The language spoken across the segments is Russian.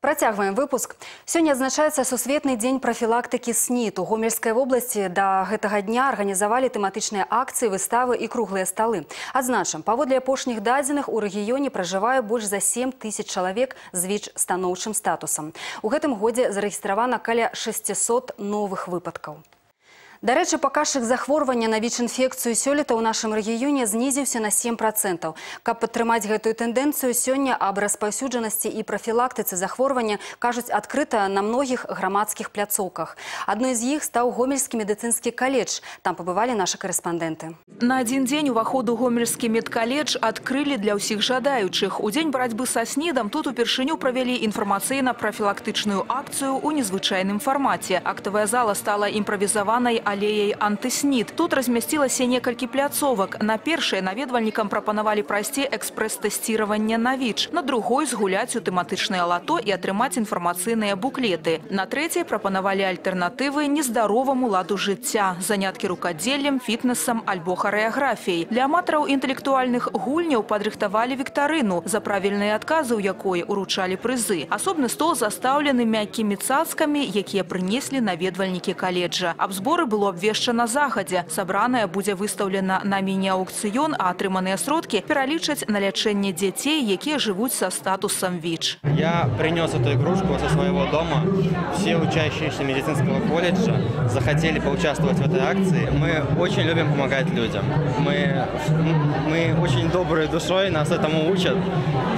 Працягваем выпуск. Сёння адзначаецца сусветны дзень прафілактыкі снід. У гомельскай вобласці да гэтага дня арганізавалі тэматычныя акцыі, выставы і круглыя сталы. Адзначым, паводле апошніх дадзеных у рэгіёне пражывае больш за 7 тысяч чалавек з ВІЧ-станоўчым статусам. У гэтым годзе зарэгістравана каля 600 новых выпадкаў. Дарэчы, паказчык захворвання на ВІЧ-інфекцыю сёлета ў нашым рэгіёне знізіўся на 7%. Каб падтрымаць гэтую тэндэнцыю, сёння аб распаўсюджанасці і прафілактыцы захворвання кажуць адкрыта на многіх грамадскіх пляцоўках. Адной з іх стаў гомельскі медыцынскі каледж. Там пабывалі нашы карэспандэнты. На адзін дзень уваход у гомельскі медкаледж адкрылі для ўсіх жадаючых. У дзень барацьбы са снідам тут упершыню правялі інфармацыйна-прафілактычную акцыю ў незвычайным фармаце. Актавая зала стала імправізаванай алеяй антыснід. Тут размясцілася некалькі пляцовак. На першай наведвальнікам прапанавалі прайсці экспрэс-тэсціраванне на ВІЧ. На другой згуляць у тэматычнае лато і атрымаць інфармацыйныя буклеты. На трэцяй прапанавалі альтэрнатывы нездароваму ладу жыцця, заняткі рукадзеллем, фітнесам альбо харэаграфіяй. Для аматараў інтэлектуальных гульняў падрыхтавалі віктарыну, за правільныя адказы ў якой уручалі прызы. Асобны стол застаўлены мяккімі цацкамі, якія прынеслі наведвальнікі каледжа. Аб зборы было было абвешчана загадзя. Сабраная будзе выстаўлена на міні-аукцыён, а атрыманыя сродкі пералічаць на лячэнне дзяцей, якія жывуць со статусом ВИЧ. Я принес эту игрушку со своего дома. Все учащиеся медицинского колледжа захотели поучаствовать в этой акции. Мы очень любим помогать людям. Мы, мы очень доброй душой, нас этому учат,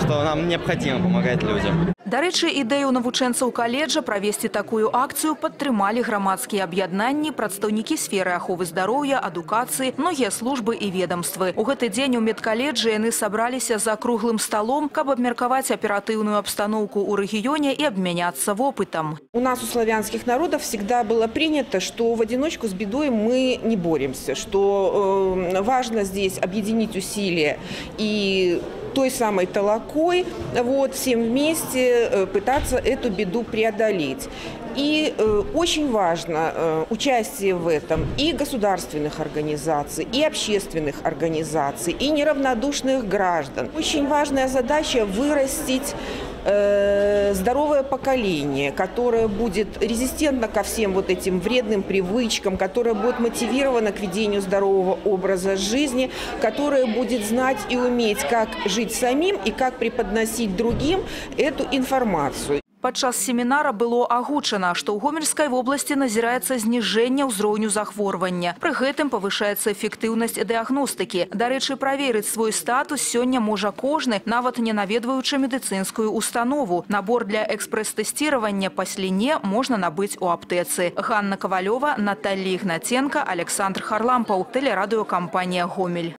что нам необходимо помогать людям. Дарэчы, ідэю навучэнцаў каледжа правесці такую акцыю падтрымалі грамадскія аб'яднанні, прадстаўнікі сферы аховы здароўя, адукацыі, многія службы і ведомствы. У гэты дзень у медкаледжы яны сабраліся за круглым столом, каб абмеркаваць аператыўную обстановку ў рэгіёне і абмяняцца вопытам. У нас, у славянских народов, всегда было принято, что в одиночку с бедой мы не боремся, что э, важно здесь объединить усилия и той самой толокой, вот, всем вместе э, пытаться эту беду преодолеть. И э, очень важно э, участие в этом и государственных организаций, и общественных организаций, и неравнодушных граждан. Очень важная задача вырастить э, здоровое поколение, которое будет резистентно ко всем вот этим вредным привычкам, которое будет мотивировано к ведению здорового образа жизни, которое будет знать и уметь, как жить самим и как преподносить другим эту информацию. Падчас семінара было агучана, што ў гомельскай вобласці назіраецца зніжэнне ўзроўню захворвання. Пры гэтым павышаецца эфектыўнасць дыягностыкі. Дарэчы, праверыць свой статус сёння можа кожны, нават не наведваючы медыцынскую установу. Набор для экспрэс-тэсціравання па сліне можна набыць у аптэцы. Ганна Кавалёва, Наталья Ігнаценка, Александр Харлампаў, тэлерадыёкампанія «Гомель».